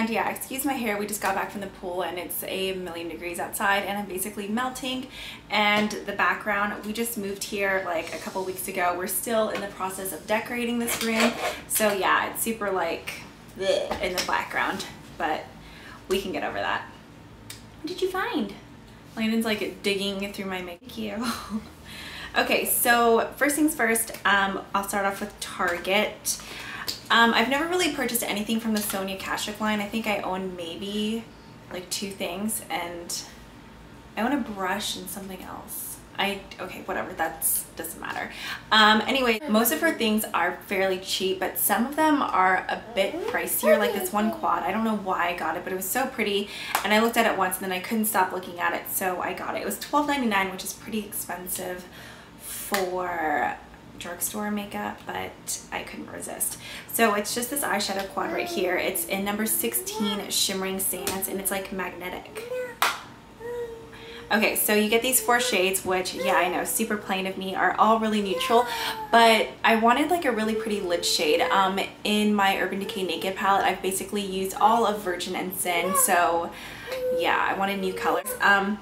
And yeah, excuse my hair. We just got back from the pool and it's a million degrees outside and I'm basically melting. And the background, we just moved here like a couple weeks ago. We're still in the process of decorating this room. So yeah, it's super like in the background, but we can get over that. What did you find? Landon's like digging through my makeup. You. okay, so first things first, um, I'll start off with Target. Um, I've never really purchased anything from the Sonia Kashuk line. I think I own maybe like two things and I own a brush and something else. I, okay, whatever, that doesn't matter. Um, anyway, most of her things are fairly cheap, but some of them are a bit pricier, like this one quad. I don't know why I got it, but it was so pretty, and I looked at it once and then I couldn't stop looking at it, so I got it. It was $12.99, which is pretty expensive for drugstore makeup, but I couldn't resist. So it's just this eyeshadow quad right here. It's in number 16 Shimmering Sands, and it's like magnetic. Okay, so you get these four shades, which, yeah, I know, super plain of me, are all really neutral, but I wanted like a really pretty lid shade. Um, in my Urban Decay Naked palette, I've basically used all of Virgin and Sin, so yeah, I wanted new colors. Um,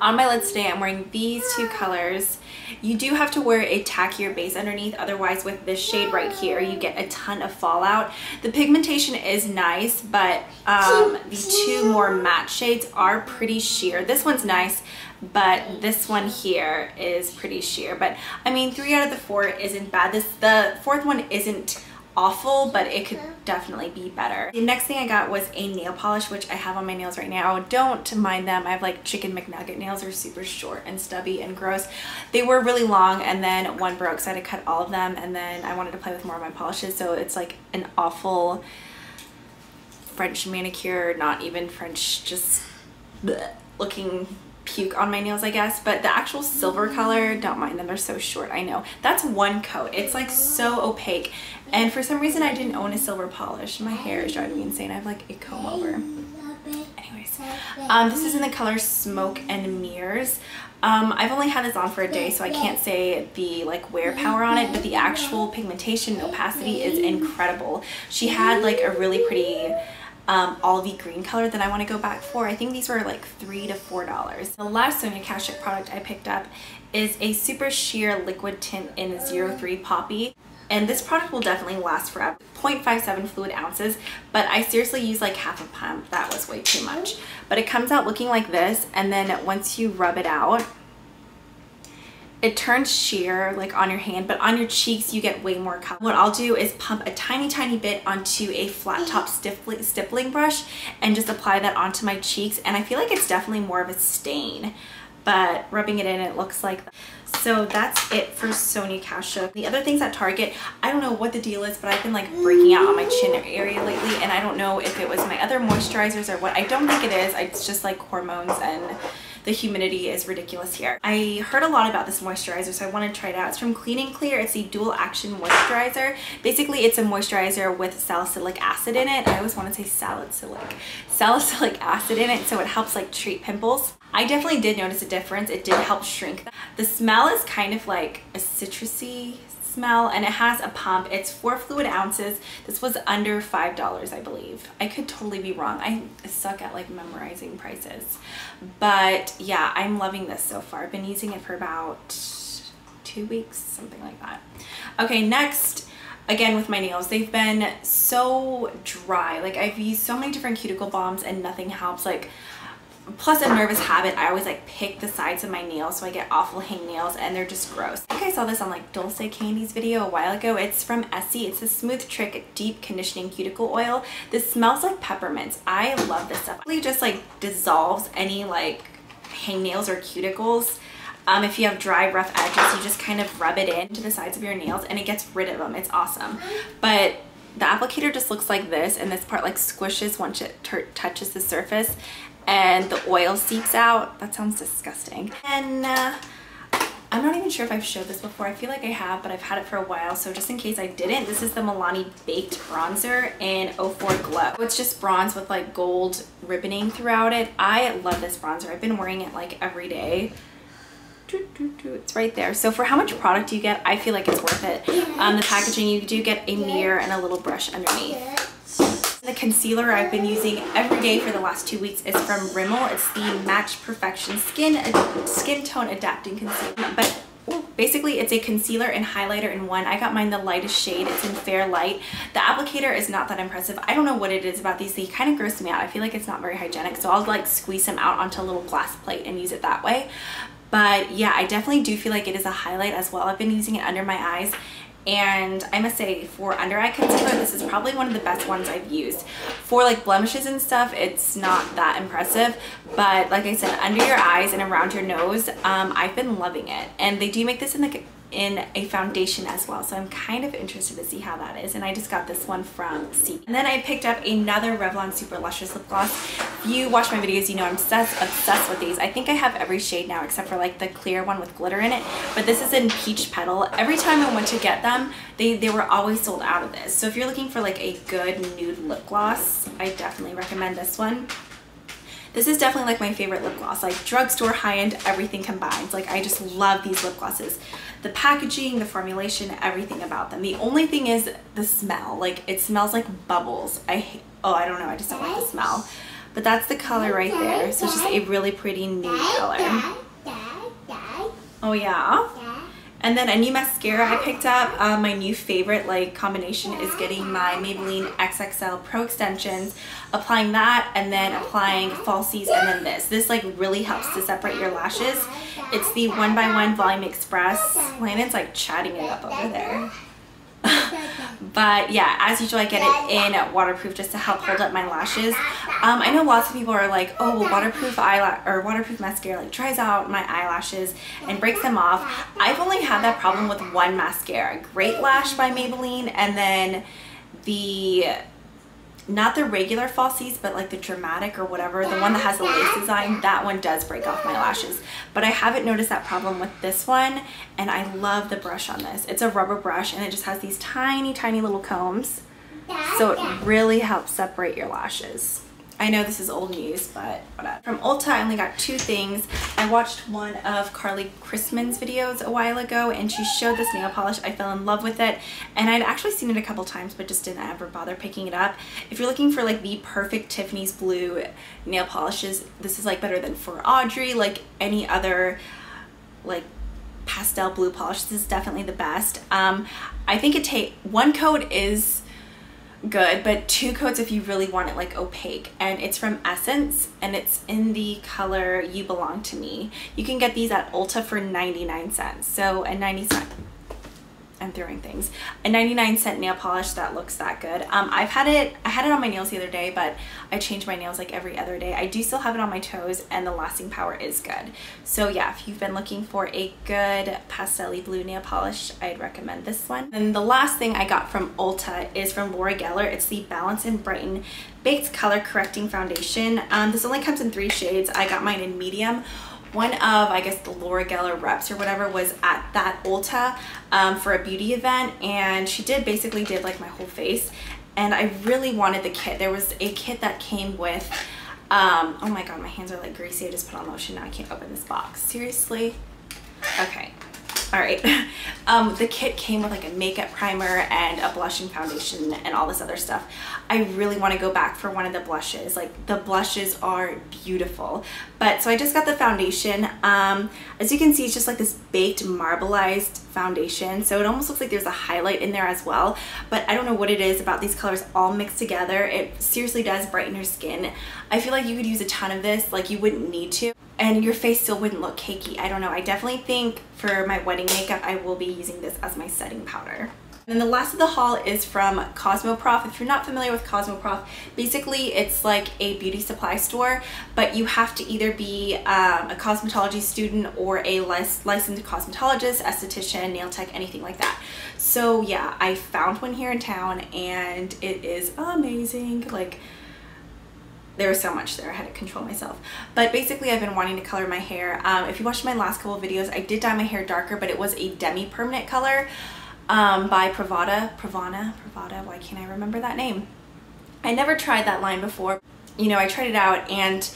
on my lids today, I'm wearing these two colors. You do have to wear a tackier base underneath, otherwise with this shade right here, you get a ton of fallout. The pigmentation is nice, but um, the two more matte shades are pretty sheer. This one's nice, but this one here is pretty sheer. But I mean, three out of the four isn't bad. This The fourth one isn't awful, but it could definitely be better. The next thing I got was a nail polish, which I have on my nails right now. Don't mind them. I have like chicken McNugget nails. They're super short and stubby and gross. They were really long and then one broke, so I had to cut all of them. And then I wanted to play with more of my polishes, so it's like an awful French manicure, not even French, just bleh, looking puke on my nails I guess but the actual silver color don't mind them they're so short I know. That's one coat it's like so opaque and for some reason I didn't own a silver polish. My hair is driving me insane I have like a comb over. Anyways um, this is in the color smoke and mirrors. Um, I've only had this on for a day so I can't say the like wear power on it but the actual pigmentation opacity is incredible. She had like a really pretty um, olivey green color that I want to go back for. I think these were like three to four dollars. The last Sonia Kashuk product I picked up is a super sheer liquid tint in 03 Poppy. And this product will definitely last forever. 0.57 fluid ounces, but I seriously use like half a pump. That was way too much. But it comes out looking like this, and then once you rub it out, it turns sheer like on your hand but on your cheeks you get way more color. What I'll do is pump a tiny tiny bit onto a flat top stippling, stippling brush and just apply that onto my cheeks and I feel like it's definitely more of a stain but rubbing it in it looks like. So that's it for Sonia Kashuk. The other things at Target, I don't know what the deal is, but I've been like breaking out on my chin area lately and I don't know if it was my other moisturizers or what. I don't think it is. It's just like hormones and the humidity is ridiculous here. I heard a lot about this moisturizer, so I want to try it out. It's from Clean and Clear. It's a dual action moisturizer. Basically, it's a moisturizer with salicylic acid in it. I always want to say salicylic. Salicylic acid in it, so it helps like treat pimples. I definitely did notice a difference. It did help shrink. The smell is kind of like a citrusy smell and it has a pump. It's four fluid ounces. This was under $5, I believe. I could totally be wrong. I suck at like memorizing prices. But yeah, I'm loving this so far. I've been using it for about two weeks, something like that. Okay, next again with my nails they've been so dry like I've used so many different cuticle balms and nothing helps like plus a nervous habit i always like pick the sides of my nails so i get awful hangnails and they're just gross. I think i saw this on like dulce candy's video a while ago. It's from essie. It's a smooth trick deep conditioning cuticle oil. This smells like peppermints. I love this stuff. It really just like dissolves any like hangnails or cuticles. Um, if you have dry rough edges you just kind of rub it into the sides of your nails and it gets rid of them it's awesome. But the applicator just looks like this and this part like squishes once it touches the surface and the oil seeps out. That sounds disgusting. And uh, I'm not even sure if I've showed this before. I feel like I have, but I've had it for a while. So just in case I didn't, this is the Milani Baked Bronzer in 04 Glow. It's just bronze with like gold ribboning throughout it. I love this bronzer. I've been wearing it like every day. It's right there. So for how much product you get, I feel like it's worth it. Um, the packaging, you do get a mirror and a little brush underneath. The concealer I've been using every day for the last two weeks is from Rimmel. It's the Match Perfection Skin Skin Tone Adapting Concealer. But basically it's a concealer and highlighter in one. I got mine the lightest shade. It's in Fair Light. The applicator is not that impressive. I don't know what it is about these. They kind of gross me out. I feel like it's not very hygienic. So I'll like squeeze them out onto a little glass plate and use it that way. But yeah, I definitely do feel like it is a highlight as well. I've been using it under my eyes. And I must say for under eye concealer this is probably one of the best ones I've used. For like blemishes and stuff it's not that impressive. But like I said under your eyes and around your nose um, I've been loving it. And they do make this in the in a foundation as well. So I'm kind of interested to see how that is. And I just got this one from C. And then I picked up another Revlon Super Luscious Lip Gloss. If you watch my videos, you know I'm obsessed, obsessed with these. I think I have every shade now except for like the clear one with glitter in it. But this is in Peach Petal. Every time I went to get them, they, they were always sold out of this. So if you're looking for like a good nude lip gloss, I definitely recommend this one. This is definitely like my favorite lip gloss, like drugstore high-end, everything combined. Like I just love these lip glosses. The packaging, the formulation, everything about them. The only thing is the smell. Like it smells like bubbles. I oh, I don't know, I just don't like the smell. But that's the color right there. So it's just a really pretty nude color. Oh yeah? And then a new mascara I picked up. Uh, my new favorite like combination is getting my Maybelline XXL Pro Extensions, applying that and then applying falsies and then this. This like really helps to separate your lashes. It's the One by One Volume Express. Landon's like chatting it up over there. but yeah, as usual, I get it in waterproof just to help hold up my lashes. Um, I know lots of people are like, oh, well, waterproof eyelash or waterproof mascara like dries out my eyelashes and breaks them off. I've only had that problem with one mascara, Great Lash by Maybelline, and then the not the regular falsies, but like the dramatic or whatever, the one that has the lace design, that one does break off my lashes. But I haven't noticed that problem with this one, and I love the brush on this. It's a rubber brush, and it just has these tiny, tiny little combs. So it really helps separate your lashes. I know this is old news, but whatever. From Ulta, I only got two things. I watched one of Carly Chrisman's videos a while ago, and she showed this nail polish. I fell in love with it, and I'd actually seen it a couple times, but just didn't ever bother picking it up. If you're looking for like the perfect Tiffany's blue nail polishes, this is like better than for Audrey, like any other like pastel blue polish. This is definitely the best. Um, I think it take one coat is good but two coats if you really want it like opaque and it's from Essence and it's in the color You Belong to Me. You can get these at Ulta for 99 cents so a 90 cent I'm throwing things. A 99 cent nail polish that looks that good. Um, I've had it, I had it on my nails the other day, but I change my nails like every other day. I do still have it on my toes and the lasting power is good. So yeah, if you've been looking for a good pastel blue nail polish, I'd recommend this one. And the last thing I got from Ulta is from Laura Geller. It's the Balance and Brighten Baked Color Correcting Foundation. Um, this only comes in three shades. I got mine in medium one of, I guess, the Laura Geller reps or whatever was at that Ulta um, for a beauty event and she did basically did like my whole face and I really wanted the kit. There was a kit that came with, um, oh my god, my hands are like greasy. I just put on lotion. Now I can't open this box. Seriously? Okay all right. Um, the kit came with like a makeup primer and a blushing foundation and all this other stuff. I really want to go back for one of the blushes. Like the blushes are beautiful. But so I just got the foundation. Um, as you can see it's just like this baked marbleized foundation. So it almost looks like there's a highlight in there as well. But I don't know what it is about these colors all mixed together. It seriously does brighten your skin. I feel like you could use a ton of this. Like you wouldn't need to and your face still wouldn't look cakey. I don't know. I definitely think for my wedding makeup, I will be using this as my setting powder. And then the last of the haul is from Cosmoprof. If you're not familiar with Cosmoprof, basically it's like a beauty supply store, but you have to either be um, a cosmetology student or a licensed cosmetologist, esthetician, nail tech, anything like that. So yeah, I found one here in town and it is amazing. Like there was so much there I had to control myself but basically I've been wanting to color my hair um, if you watched my last couple videos I did dye my hair darker but it was a demi permanent color um, by Pravada Pravana Pravada why can't I remember that name I never tried that line before you know I tried it out and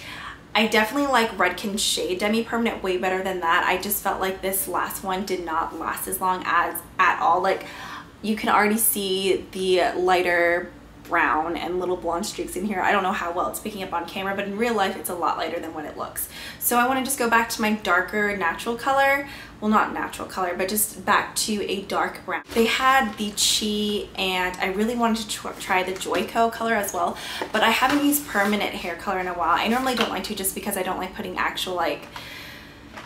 I definitely like Redken Shade Demi Permanent way better than that. I just felt like this last one did not last as long as at all. Like you can already see the lighter brown and little blonde streaks in here. I don't know how well it's picking up on camera, but in real life, it's a lot lighter than what it looks. So I want to just go back to my darker natural color. Well, not natural color, but just back to a dark brown. They had the Chi and I really wanted to try the Joico color as well, but I haven't used permanent hair color in a while. I normally don't like to just because I don't like putting actual like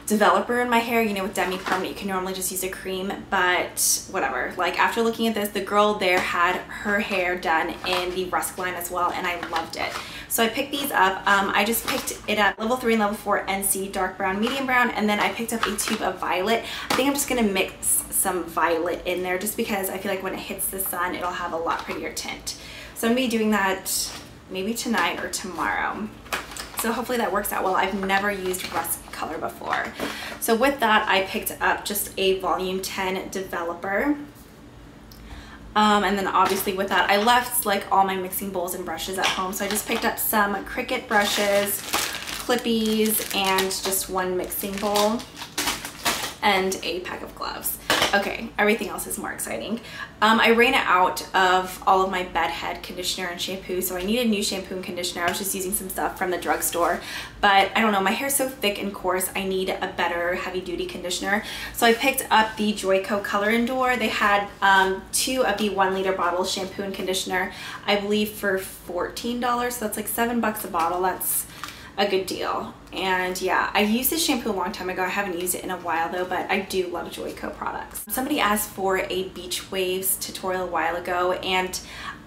developer in my hair you know with demi permanent you can normally just use a cream but whatever. Like after looking at this the girl there had her hair done in the rusk line as well and I loved it. So I picked these up. Um, I just picked it up level 3 and level 4 NC dark brown medium brown and then I picked up a tube of violet. I think I'm just gonna mix some violet in there just because I feel like when it hits the sun it'll have a lot prettier tint. So I'm gonna be doing that maybe tonight or tomorrow. So hopefully that works out well. I've never used rusk color before. So with that, I picked up just a volume 10 developer. Um, and then obviously with that, I left like all my mixing bowls and brushes at home. So I just picked up some Cricket brushes, Clippies, and just one mixing bowl and a pack of gloves. Okay, everything else is more exciting. Um, I ran out of all of my bed head conditioner and shampoo, so I needed new shampoo and conditioner. I was just using some stuff from the drugstore, but I don't know, my hair's so thick and coarse, I need a better heavy duty conditioner. So I picked up the Joico Color Endure. They had um, two of the one liter bottles, shampoo and conditioner, I believe for $14, so that's like seven bucks a bottle. That's a good deal. And yeah, I used this shampoo a long time ago. I haven't used it in a while though, but I do love Joico products. Somebody asked for a beach waves tutorial a while ago and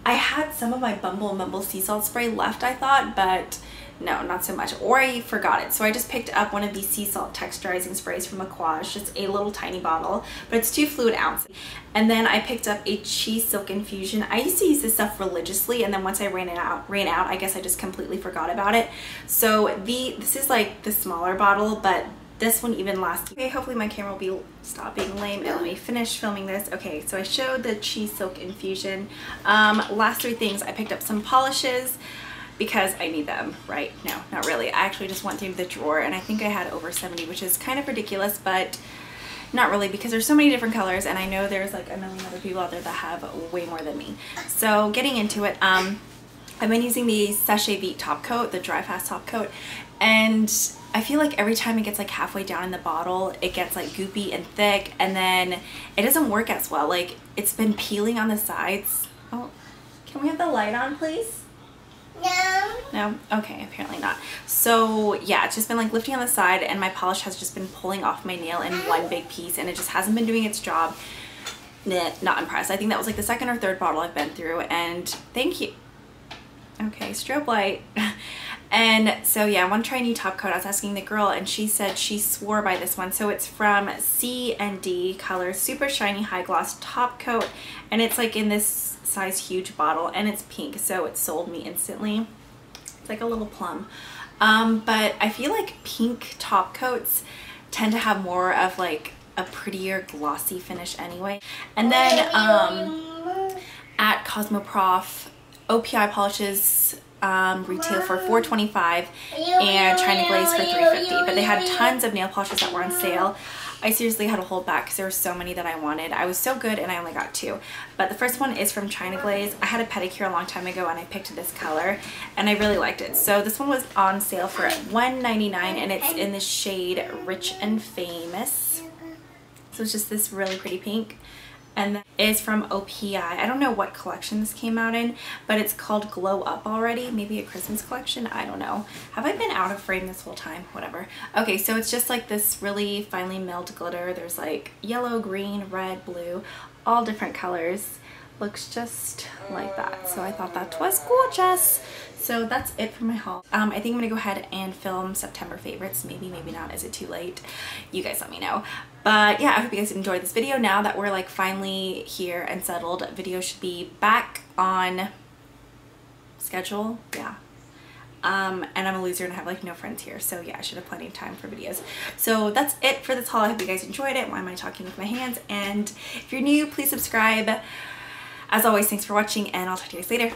I had some of my Bumble and Bumble sea salt spray left I thought, but no, not so much. Or I forgot it. So I just picked up one of these sea salt texturizing sprays from Aquage, just a little tiny bottle, but it's two fluid ounce. And then I picked up a Chi Silk Infusion. I used to use this stuff religiously, and then once I ran it out, ran out, I guess I just completely forgot about it. So the this is like the smaller bottle, but this one even lasts. Okay, hopefully my camera will be stop being lame and let me finish filming this. Okay, so I showed the Chi Silk Infusion. Um, last three things, I picked up some polishes because I need them, right? No, not really. I actually just went through the drawer and I think I had over 70, which is kind of ridiculous, but not really because there's so many different colors and I know there's like a million other people out there that have way more than me. So getting into it, um, I've been using the Seche Vite top coat, the dry fast top coat, and I feel like every time it gets like halfway down in the bottle, it gets like goopy and thick and then it doesn't work as well. Like it's been peeling on the sides. Oh, can we have the light on please? No. No? Okay, apparently not. So yeah, it's just been like lifting on the side and my polish has just been pulling off my nail in one big piece and it just hasn't been doing its job. Nah, not impressed. I think that was like the second or third bottle I've been through and thank you. Okay, strobe light. And so yeah, I want to try a new top coat. I was asking the girl and she said she swore by this one. So it's from C and D Colors Super Shiny High Gloss Top Coat. And it's like in this size huge bottle and it's pink so it sold me instantly. It's like a little plum. Um, but I feel like pink top coats tend to have more of like a prettier glossy finish anyway. And then um, at Cosmoprof, OPI polishes um, retail for 4.25 and China Glaze for 3.50 but they had tons of nail polishes that were on sale I seriously had to hold back because there were so many that I wanted. I was so good and I only got two. But the first one is from China Glaze. I had a pedicure a long time ago and I picked this color and I really liked it. So this one was on sale for $1.99 and it's in the shade Rich and Famous. So it's just this really pretty pink and that is from OPI. I don't know what collection this came out in, but it's called Glow Up already. Maybe a Christmas collection? I don't know. Have I been out of frame this whole time? Whatever. Okay, so it's just like this really finely milled glitter. There's like yellow, green, red, blue, all different colors. Looks just like that. So I thought that was gorgeous. So that's it for my haul. Um, I think I'm gonna go ahead and film September favorites. Maybe, maybe not. Is it too late? You guys let me know. But yeah, I hope you guys enjoyed this video. Now that we're like finally here and settled, video should be back on schedule. Yeah. Um, and I'm a loser and I have like no friends here. So yeah, I should have plenty of time for videos. So that's it for this haul. I hope you guys enjoyed it. Why am I talking with my hands? And if you're new, please subscribe. As always, thanks for watching and I'll talk to you guys later.